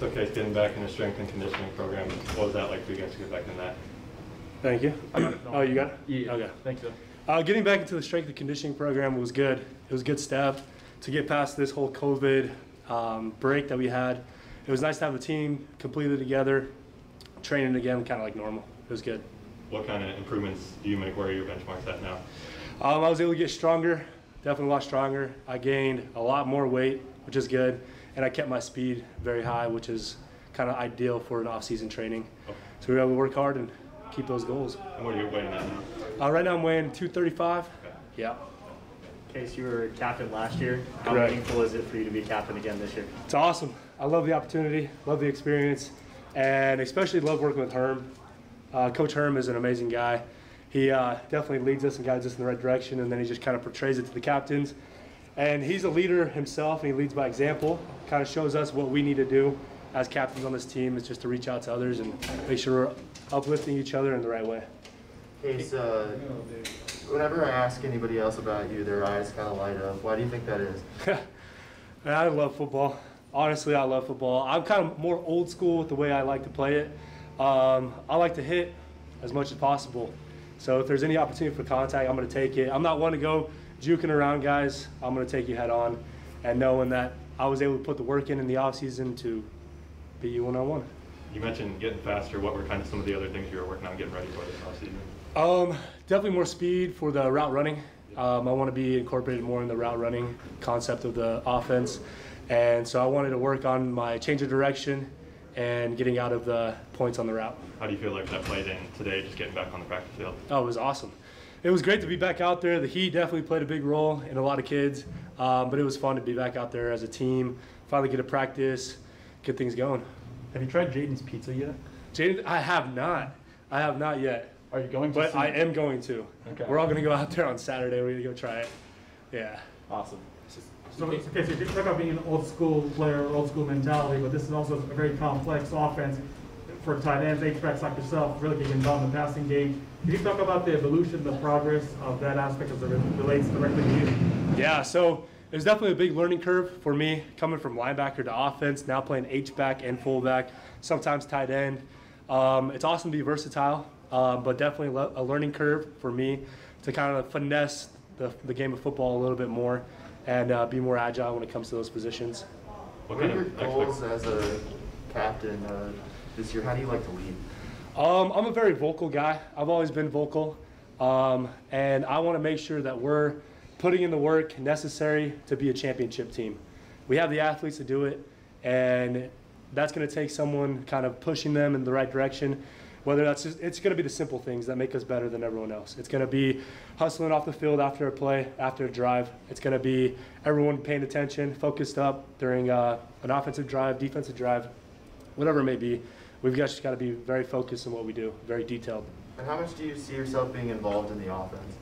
So Case, getting back in the strength and conditioning program, what was that like for you guys to get back in that? Thank you. Oh, you got it? Yeah. Okay. Thanks, sir. Uh, getting back into the strength and conditioning program was good. It was a good step to get past this whole COVID um, break that we had. It was nice to have the team completely together, training again, kind of like normal. It was good. What kind of improvements do you make? Where are your benchmarks at now? Um, I was able to get stronger, definitely a lot stronger. I gained a lot more weight, which is good, and I kept my speed very high, which is kind of ideal for an off-season training. Okay. So we were able to work hard and keep those goals. And what are you weighing at now? Uh, right now I'm weighing 235. Okay. Yeah. Case you were captain last year. How Correct. meaningful is it for you to be captain again this year? It's awesome. I love the opportunity, love the experience, and especially love working with Herm. Uh, Coach Herm is an amazing guy. He uh, definitely leads us and guides us in the right direction, and then he just kind of portrays it to the captains. And he's a leader himself, and he leads by example. Kind of shows us what we need to do as captains on this team is just to reach out to others and make sure we're uplifting each other in the right way. Case, uh, whenever I ask anybody else about you, their eyes kind of light up. Why do you think that is? Man, I love football. Honestly, I love football. I'm kind of more old school with the way I like to play it. Um, I like to hit as much as possible. So if there's any opportunity for contact, I'm going to take it. I'm not one to go juking around guys. I'm going to take you head on. And knowing that I was able to put the work in in the offseason to beat you one on one. You mentioned getting faster. What were kind of some of the other things you were working on getting ready for this offseason? Um, definitely more speed for the route running. Um, I want to be incorporated more in the route running concept of the offense, and so I wanted to work on my change of direction and getting out of the points on the route. How do you feel like that played in today, just getting back on the practice field? Oh, it was awesome. It was great to be back out there. The heat definitely played a big role in a lot of kids, um, but it was fun to be back out there as a team. Finally get to practice, get things going. Have you tried Jaden's Pizza yet? Jaden, I have not. I have not yet, Are you going to? but see I it? am going to. Okay. We're all going to go out there on Saturday. We're going to go try it. Yeah. Awesome. So, okay, so you talk about being an old school player, old school mentality, but this is also a very complex offense for tight ends, H-backs like yourself, really getting involved in the passing game. Can you talk about the evolution, the progress of that aspect as it relates directly to you? Yeah, so it was definitely a big learning curve for me coming from linebacker to offense, now playing H-back and fullback, sometimes tight end. Um, it's awesome to be versatile, um, but definitely le- a learning curve for me to kind of finesse the, the game of football a little bit more and uh, be more agile when it comes to those positions. What What are kind your of goals expect- as a captain uh, this year? How do you like to lead? Um, I'm a very vocal guy. I've always been vocal. Um, and I want to make sure that we're putting in the work necessary to be a championship team. We have the athletes to do it, and that's going to take someone kind of pushing them in the right direction. Whether that's just, it's going to be the simple things that make us better than everyone else. It's going to be hustling off the field after a play, after a drive. It's going to be everyone paying attention, focused up during uh, an offensive drive, defensive drive, whatever it may be. We've just got to be very focused in what we do, very detailed. And how much do you see yourself being involved in the offense?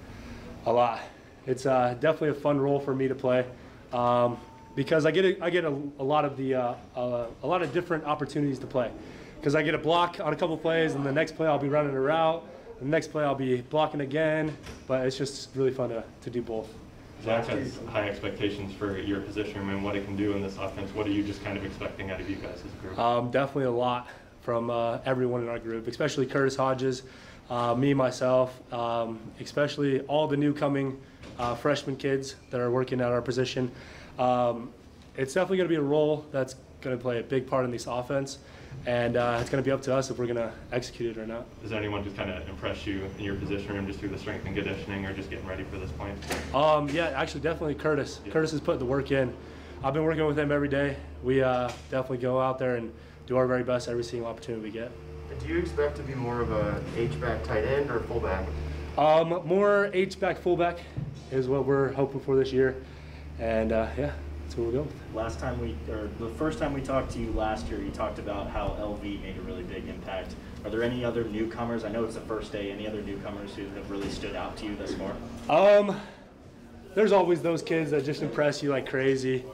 A lot. It's uh, definitely a fun role for me to play um, because I get a, I get a, a lot of the uh, uh, a lot of different opportunities to play. Because I get a block on a couple plays, and the next play I'll be running a route. The next play I'll be blocking again. But it's just really fun to, to do both. Zach has high expectations for your position and what it can do in this offense. What are you just kind of expecting out of you guys as a group? Um, definitely a lot from uh, everyone in our group, especially Curtis Hodges, uh, me, myself, um, especially all the new coming uh, freshman kids that are working at our position. Um, it's definitely going to be a role that's going to play a big part in this offense, and uh, it's going to be up to us if we're going to execute it or not. Is there anyone who's kind of impressed you in your position room just through the strength and conditioning or just getting ready for this point? Um, yeah, actually, definitely Curtis. Yeah. Curtis has put the work in. I've been working with him every day. We uh, definitely go out there and do our very best every single opportunity we get. Do you expect to be more of a H-back tight end or fullback? Um, more H back, fullback is what we're hoping for this year, and uh, yeah, that's what we'll go with. Last time we, or the first time we talked to you last year, you talked about how LV made a really big impact. Are there any other newcomers? I know it's the first day. Any other newcomers who have really stood out to you thus far? Um, there's always those kids that just impress you like crazy,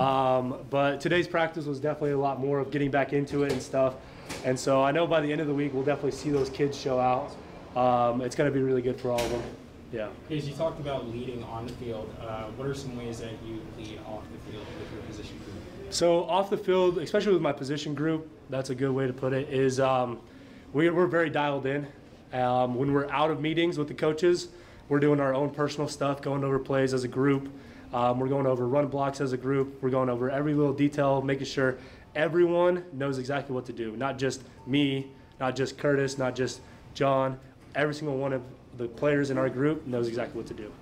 um, but today's practice was definitely a lot more of getting back into it and stuff, and so I know by the end of the week we'll definitely see those kids show out. Um, it's going to be really good for all of them. Yeah. As you talked about leading on the field, uh, what are some ways that you lead off the field with your position group? So off the field, especially with my position group, that's a good way to put it. Is um, we, we're very dialed in. Um, when we're out of meetings with the coaches, we're doing our own personal stuff, going over plays as a group. Um, we're going over run blocks as a group. We're going over every little detail, making sure everyone knows exactly what to do. Not just me, not just Curtis, not just John. Every single one of the players in our group knows exactly what to do.